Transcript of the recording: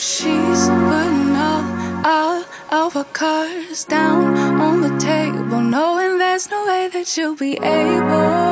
She's putting all, all of her cards down on the table, knowing there's no way that you'll be able